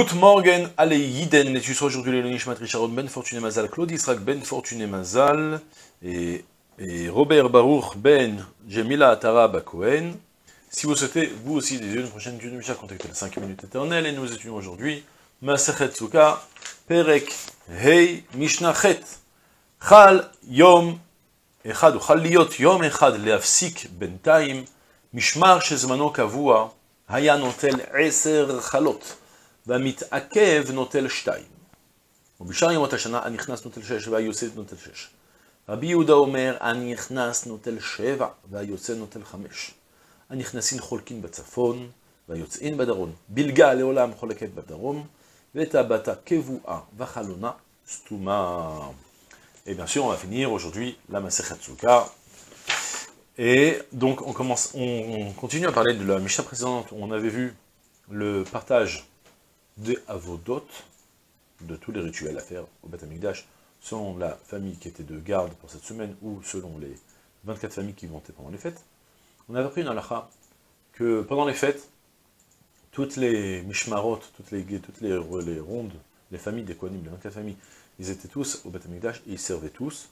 Good morning, allez, Yiden, les sera aujourd'hui les Lonishmat Richard Ben Fortuné Mazal, Claude Israq Ben Fortuné Mazal, et, et Robert Baruch Ben Jemila Atarab Cohen. Si vous souhaitez, vous aussi, des yeux, une prochaine Dieu de Michel, contactez les 5 minutes éternelles, et nous étudions aujourd'hui Masechet Souka, Perek, Hei, Mishnachet, Chal, Yom, Echad, ou Chal Liot, Yom Echad, Leafsik, Bentaim, Mishmar, Shezmano Kavua, Hayan Otel, Eser, Chalot. והמתעכב נוטל שתיים. ובשאר ימות השנה הנכנס נוטל שש והיוצא נוטל שש. רבי יהודה אומר, הנכנס נוטל שבע והיוצא נוטל חמש. הנכנסים חולקים בצפון והיוצאים בדרום. בלגה לעולם חולקת בדרום, ואת הבתה קבועה וחלונה סתומה. Et bien sûr, on va finir aujourd'hui la Masechet Sukkah, Et donc on commence, on, continue à parler de la Mishnah précédente où on avait vu le partage des avodot, de tous les rituels à faire au Beth selon la famille qui était de garde pour cette semaine ou selon les 24 familles qui montaient pendant les fêtes. On avait appris une halakha que pendant les fêtes, toutes les mishmarot, toutes les, toutes les, rondes, les familles des Kohanim, les 24 familles, ils étaient tous au Beth et ils servaient tous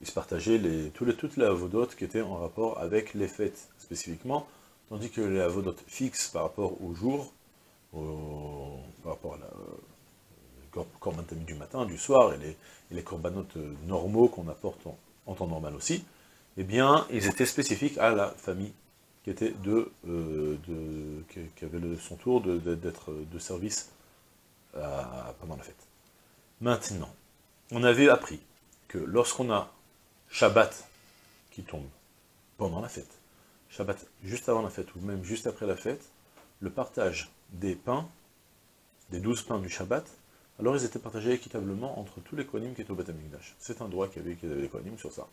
ils se partageaient les, les, toutes les avodotes qui étaient en rapport avec les fêtes spécifiquement, tandis que les avodotes fixes par rapport au jour, par rapport à la corban du matin, du soir, et les, corbanotes normaux qu'on apporte en, temps normal aussi, eh bien, ils étaient spécifiques à la famille qui euh, avait son tour d'être de, service pendant la fête. Maintenant, on avait appris que lorsqu'on a Shabbat qui tombe pendant la fête, Shabbat juste avant la fête ou même juste après la fête, le partage des pains, des douze pains du Shabbat, alors ils étaient partagés équitablement entre tous les Kohanim qui étaient au Beth C'est un droit y avait, les Kohanim sur ça.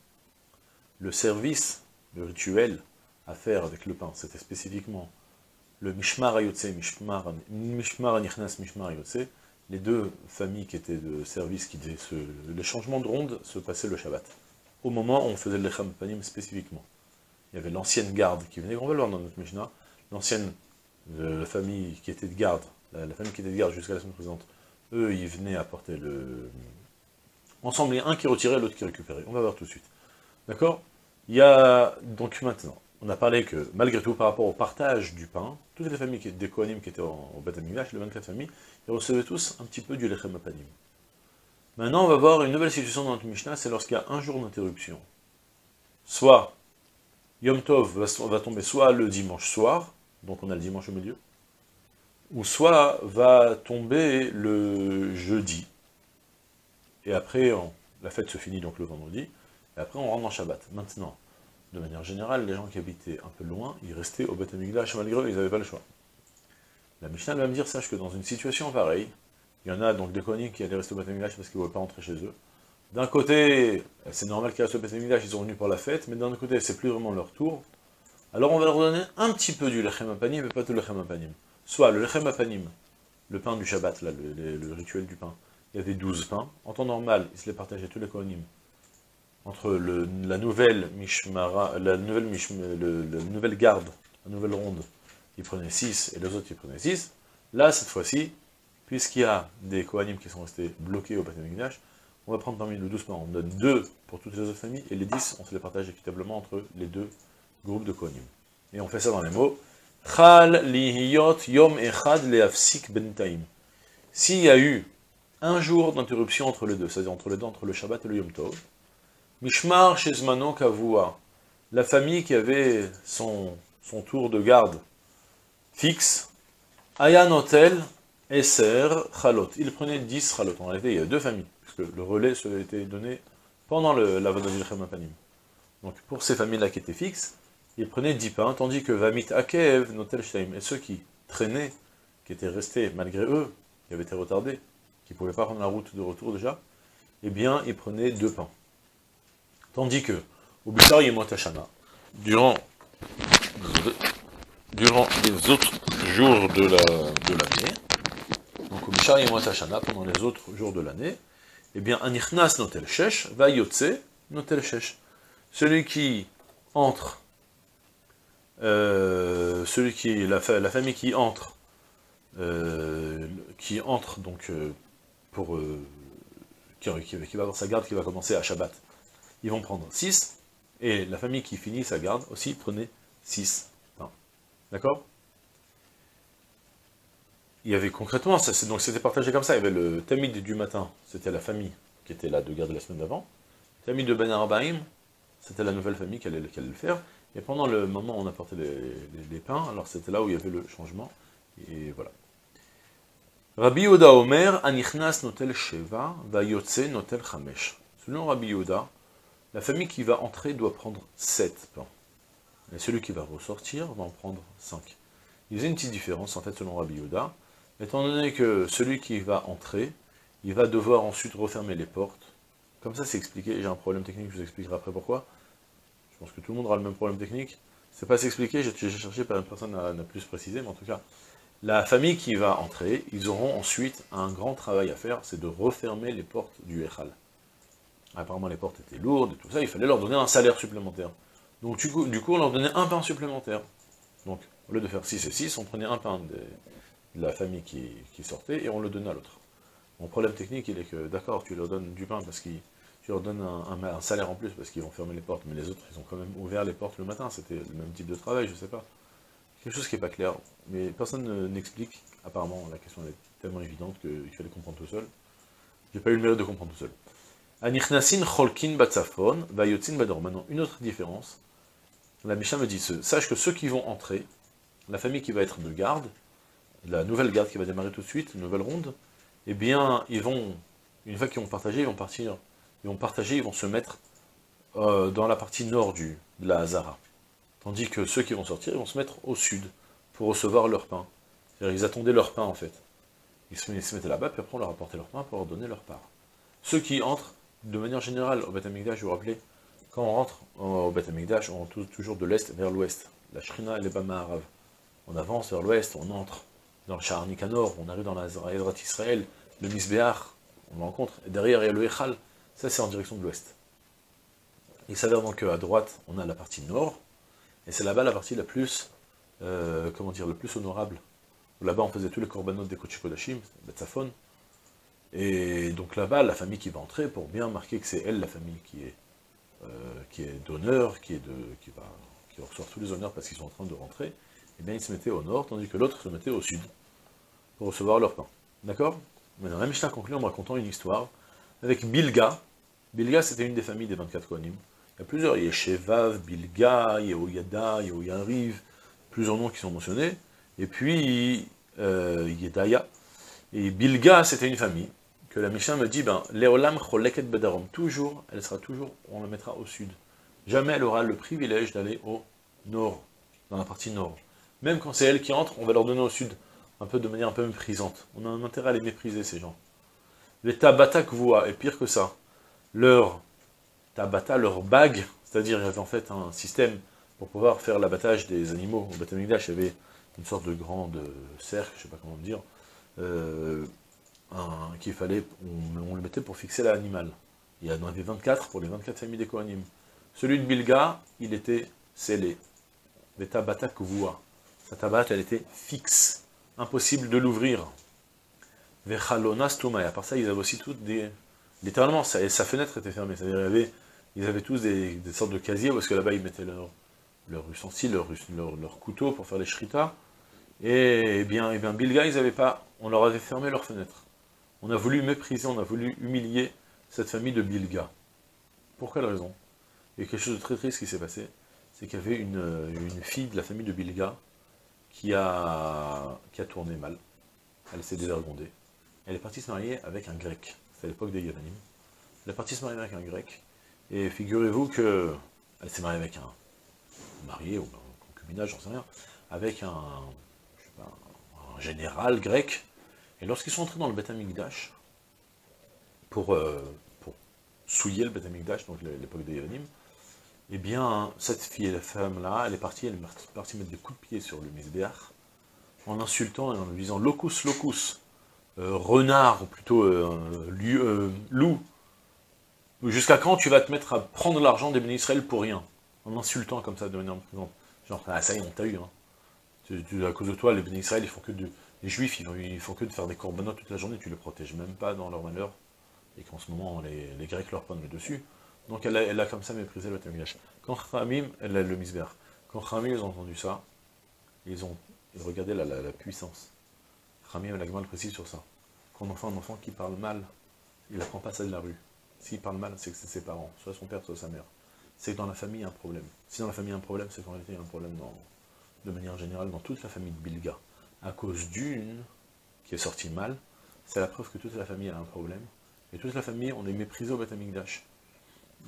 Le service, le rituel à faire avec le pain, c'était spécifiquement le Mishmar Ayotse, Mishmar, Mishmar Anichnas, Mishmar Ayotse, les deux familles qui étaient de service, qui disaient ce, les changements de ronde se passaient le Shabbat au moment où on faisait le Lechem Panim spécifiquement. Il y avait l'ancienne garde qui venait, on va le voir dans notre Mishnah, l'ancienne la famille qui était de garde, la, famille qui était de garde jusqu'à la semaine présente, eux, ils venaient apporter le... Ensemble, il y a un qui retirait, l'autre qui récupérait. On va voir tout de suite. D'accord? Il y a donc maintenant, on a parlé que, malgré tout, par rapport au partage du pain, toutes les familles des Kohanim qui étaient au Beth les 24 familles, ils recevaient tous un petit peu du Lechem Panim. Maintenant, on va voir une nouvelle situation dans notre Mishnah, c'est lorsqu'il y a un jour d'interruption. Soit Yom Tov va, tomber soit le dimanche soir, donc on a le dimanche au milieu, ou soit va tomber le jeudi. Et après, la fête se finit donc le vendredi, et après on rentre en Shabbat. Maintenant, de manière générale, les gens qui habitaient un peu loin, ils restaient au Beth malgré eux, ils n'avaient pas le choix. La Mishnah va me dire, sache que dans une situation pareille, il y en a donc des coniques qui allaient rester au Beth parce qu'ils ne voulaient pas rentrer chez eux. D'un côté, c'est normal qu'ils restent au Beth ils sont venus pour la fête, mais d'un autre côté, c'est plus vraiment leur tour. Alors on va leur donner un petit peu du lechem apanim, mais pas tout le lechem apanim. Soit le lechem apanim, le pain du Shabbat, là, le, rituel du pain, il y avait 12 pains. En temps normal, ils se les partageaient tous les kohanim. Entre la nouvelle mishmara, la nouvelle, la nouvelle garde, la nouvelle ronde, ils prenaient 6 et les autres ils prenaient 6. Là, cette fois-ci, puisqu'il y a des Kohanim qui sont restés bloqués au Beth on va prendre parmi nous doucement, on donne deux pour toutes les autres familles, et les dix, on se les partage équitablement entre les deux groupes de Kohanim. Et on fait ça dans les mots, Chal lihiyot yom echad leafsik bentaim. S'il y a eu un jour d'interruption entre les deux, c'est-à-dire entre les deux, entre le Shabbat et le Yom Tov, Mishmar shezmano kavua, la famille qui avait son, son tour de garde fixe, Ayan Hotel, Esser, Chalot. Il prenait 10 Chalot. En réalité, il y a deux familles, puisque le relais se été donné pendant la Vodazil Panim. Donc pour ces familles-là qui étaient fixes, il prenait 10 pains, tandis que Vamit Akev, Notel Shtaim, et ceux qui traînaient, qui étaient restés malgré eux, qui avaient été retardés, qui ne pouvaient pas prendre la route de retour déjà, eh bien, ils prenaient deux pains. Tandis que, au Bishar Yemot durant, durant les autres jours de l'année, la, donc au Mishar Hashana, pendant les autres jours de l'année, eh bien, Anichnas notel shesh, va yotze notel shesh. Celui qui entre, euh, celui qui, la, famille qui entre, euh, qui entre donc pour qui, qui, va avoir sa garde qui va commencer à Shabbat, ils vont prendre 6, et la famille qui finit sa garde aussi prenait 6 pains. D'accord? Il y avait concrètement, donc c'était partagé comme ça, il y avait le tamid du matin, c'était la famille qui était là de garde la semaine d'avant, tamid de Ben Arbaim, c'était la nouvelle famille qui allait, le faire, et pendant le moment où on apportait les, pains, alors c'était là où il y avait le changement, et voilà. Rabbi Yoda Omer, Anichnas notel Sheva, va Yotze notel Chamesh. Selon Rabbi Yoda, la famille qui va entrer doit prendre 7 pains. Et celui qui va ressortir va en prendre 5. Il y a une petite différence, en fait, selon Rabbi Yoda. Étant donné que celui qui va entrer, il va devoir ensuite refermer les portes. Comme ça, c'est expliqué. J'ai un problème technique, je vous expliquerai après pourquoi. Pense que tout le monde aura le même problème technique. C'est pas s'expliquer, j'ai cherché, personne n'a plus précisé, mais en tout cas, la famille qui va entrer, ils auront ensuite un grand travail à faire, c'est de refermer les portes du Echal. Apparemment, les portes étaient lourdes et tout ça, il fallait leur donner un salaire supplémentaire. Donc, du coup, on leur donnait un pain supplémentaire. Donc, au lieu de faire 6 et 6, on prenait un pain de, la famille qui, sortait et on le donnait à l'autre. Mon problème technique, il est que, d'accord, tu leur donnes du pain parce que tu leur donnes un, salaire en plus parce qu'ils vont fermer les portes, mais les autres, ils ont quand même ouvert les portes le matin, c'était le même type de travail, je sais pas. Quelque chose qui n'est pas clair, mais personne n'explique, apparemment, la question est tellement évidente qu'il fallait comprendre tout seul. J'ai pas eu le mérite de comprendre tout seul. Anichnasin cholkin batsafon, vayotzin bador. Maintenant, une autre différence. La Mishnah me dit, sache que ceux qui vont entrer, la famille qui va être de garde, la nouvelle garde qui va démarrer tout de suite, une nouvelle ronde, eh bien, ils vont, une fois qu'ils vont partager, ils vont partir, ils vont partager, ils vont se mettre euh, dans la partie nord du, de la Hazara. Tandis que ceux qui vont sortir, ils vont se mettre au sud, pour recevoir leur pain. C'est-à-dire, ils attendaient leur pain, en fait. Ils se, mettaient là-bas, puis après on leur apportait leur pain pour leur donner leur part. Ceux qui entrent, de manière générale, au Beth je vous rappelez, quand on rentre au Beth on rentre toujours de l'est vers l'ouest. La Shrina et les Bama On avance vers l'ouest, on entre dans le Shahar Nikanor, on arrive dans la Zraïdrat Israël, le Misbéach, on le rencontre, et derrière il y a le Echal, ça c'est en direction de l'ouest. Il s'avère donc qu'à droite, on a la partie nord, et c'est là-bas la partie la plus, euh, comment dire, le plus honorable. Là-bas on faisait tous les korbanot des Kochikodashim, Betzafon, et donc là-bas, la famille qui va entrer, pour bien marquer que c'est elle la famille qui est, euh, d'honneur, qui, qui, va, qui recevoir tous les honneurs parce qu'ils sont en train de rentrer, eh bien ils se mettaient au nord, tandis que l'autre se mettait au sud, pour recevoir leur pain. D'accord? Maintenant, la Mishnah conclut en racontant une histoire avec Bilga. Bilga, c'était une des familles des 24 Kohanim. Il y a plusieurs, il y a Shevav, Bilga, Yehoyada, Yehoyariv, plusieurs noms qui sont mentionnés. Et puis, euh, Yedaya. Et Bilga, c'était une famille que la Mishnah me dit, ben, Léolam choleket bedarom, toujours, elle sera toujours, on la mettra au sud. Jamais elle aura le privilège d'aller au nord, dans la partie nord. Même quand c'est elle qui entre, on va leur donner au sud, un peu de manière un peu méprisante. On a un intérêt à les mépriser, ces gens. Les tabata voient, et pire que ça, leur tabata, leur bague, c'est-à-dire il y avait en fait un système pour pouvoir faire l'abattage des animaux. Au Batamigdash, il y avait une sorte de grande cercle, je ne sais pas comment dire, euh, qu'il fallait, on, le mettait pour fixer l'animal. Il y en avait 24 pour les 24 familles des Kohanim. Celui de Bilga, il était scellé. Beta bata kuvua. Sa tabat, elle était fixe. Impossible de l'ouvrir. Vechalonas tumaya. Par ça, ils avaient aussi toutes des... Littéralement, sa, fenêtre était fermée. C'est-à-dire, ils avaient, tous des, sortes de casiers, parce que là-bas, ils mettaient leur, leur ustensile, leur, leur, couteau pour faire les shritas. Et, eh bien, et eh bien, Bilga, ils avaient pas... On leur avait fermé leur fenêtre. On a voulu mépriser, on a voulu humilier cette famille de Bilga. Pour quelle raison? Il y a quelque chose de très triste qui s'est passé, c'est qu'il y avait une, fille de la famille de Bilga qui a, qui a tourné mal. Elle s'est désargondée. Elle est partie se marier avec un grec. C'est l'époque des Yavanim. Elle est partie se marier avec un grec. Et figurez-vous que elle s'est mariée avec un marié ou un concubinage, j'en sais rien, avec un, général grec et lorsqu'ils sont entrés dans le Beth euh, pour souiller le Beth Amikdash, donc l'époque des Yonim, eh bien, cette fille, la femme-là, elle est partie, elle est partie mettre des coups de pied sur le Misbéach, en insultant et en lui disant « locus, locus renard, ou plutôt euh, loup, jusqu'à quand tu vas te mettre à prendre l'argent des bénis Israël pour rien ?» En insultant comme ça de manière présente. Genre, ah ça y est, on t'a eu. Hein. à cause de toi, les bénis Israël, ils font que du, les juifs, ils, font que de faire des corbanotes toute la journée, tu les protèges même pas dans leur malheur, et qu'en ce moment, les, Grecs leur prennent le dessus. Donc elle a, comme ça méprisé le Tamigdash. Quand Khamim, elle a le misber. Quand Khamim, ils ont entendu ça, ils ont regardé la, puissance. La le précise sur ça. Quand on enfant un enfant qui parle mal, il n'apprend pas ça de la rue. S'il parle mal, c'est que c'est ses parents, soit son père, soit sa mère. C'est que dans la famille, il y a un problème. Si dans la famille, il y a un problème, c'est qu'en réalité, il y a un problème dans, de manière générale dans toute la famille de Bilga. À cause d'une qui est sortie mal, c'est la preuve que toute la famille a un problème. Et toute la famille, on est méprisé au Beth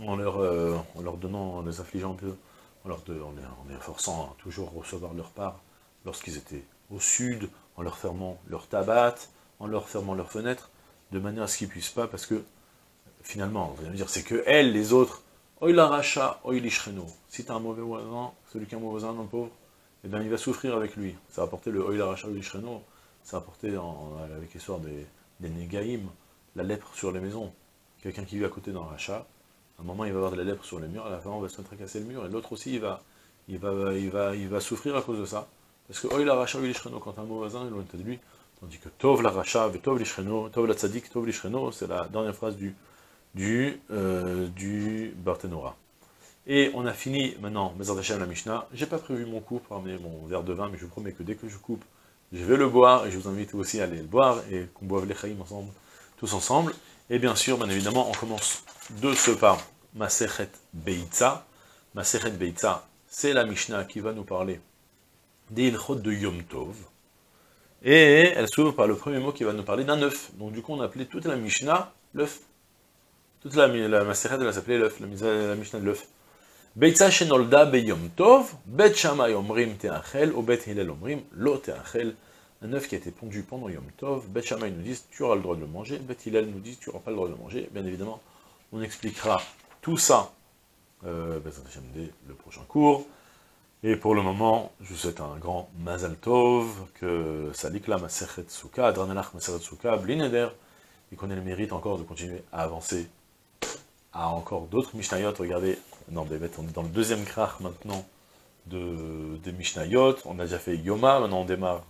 en leur, euh, en leur donnant, en les affligeant un peu, en, leur de, en, les, forçant à toujours recevoir leur part lorsqu'ils étaient au sud, en leur fermant leur tabat, en leur fermant leurs fenêtres, de manière à ce qu'ils puissent pas, parce que finalement, on va dire, c'est que elles, les autres, oi la racha, oi l'ishreno. Si tu as un mauvais voisin, celui qui a un mauvais voisin, un pauvre, eh bien il va souffrir avec lui. Ça va porter le oi la racha, oi l'ishreno, ça va porter avec l'histoire des, des négaïm, la lèpre sur les maisons. Quelqu'un qui vit à côté d'un rachat, à un moment il va avoir de la lèpre sur les murs, à la fin on va se mettre à casser le mur, et l'autre aussi il va, il, va, il, va, il va souffrir à cause de ça. Parce que oi la racha, oi l'ishreno, quand un mauvais il est loin de lui, Tandis que Tov la Racha, Tov l'Ishreno, Tov la Tzadik, Tov l'Ishreno, c'est la dernière phrase du, du, euh, du Barthénora. Et on a fini maintenant, Bezard Hashem la Mishnah. J'ai pas prévu mon coup pour amener mon verre de vin, mais je vous promets que dès que je coupe, je vais le boire, et je vous invite aussi à aller le boire, et qu'on boive les chaïm ensemble, tous ensemble. Et bien sûr, bien évidemment, on commence de ce par Masechet Beitza. Masechet Beitza, c'est la Mishnah qui va nous parler des ilchot de Yom Tov. Et elle s'ouvre par le premier mot qui va nous parler d'un œuf. Donc du coup, on a appelé toute la Mishnah l'œuf. Toute la, la Maseret, elle s'appelait l'œuf, la, la, Mishnah de l'œuf. Beitza shenolda beyom tov, bet shamay omrim teachel, ou bet hillel omrim lo teachel. Un œuf qui a été pondu pendant Yom Tov, Bet Shammai nous dit tu auras le droit de le manger, Bet Hillel nous dit tu n'auras pas le droit de le manger. Bien évidemment, on expliquera tout ça euh, le prochain cours. Et pour le moment, je vous souhaite un grand Mazal Tov, que Salikla Masechet Souka, Adranalach Masechet Souka, Blineder, et qu'on ait le mérite encore de continuer à avancer à encore d'autres Mishnayot. Regardez, non, on est dans le deuxième krach maintenant de, des Mishnayot. On a déjà fait Yoma, maintenant on démarre,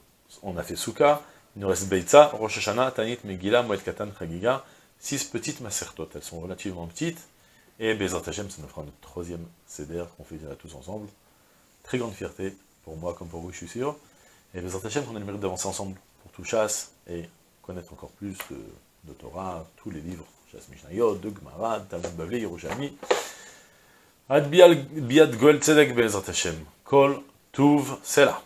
on a fait Souka. Il nous reste Beitza, Rosh Hashanah, Tanit, Megillah, Moed Katan, Chagiga. Six petites Masertot, elles sont relativement petites. Et Bezat Hashem, ça nous fera notre troisième CDR qu'on fait tous ensemble. Très grande fierté, pour moi comme pour vous, je suis sûr. Et les Hachem, on a le mérite d'avancer ensemble pour tout chasse et connaître encore plus de, Torah, tous les livres, chasse Mishnayot, de Gemara, Talmud Bavli, Yerushalmi. Ad biad gol tzedek bezat Hashem. Kol tuv sela.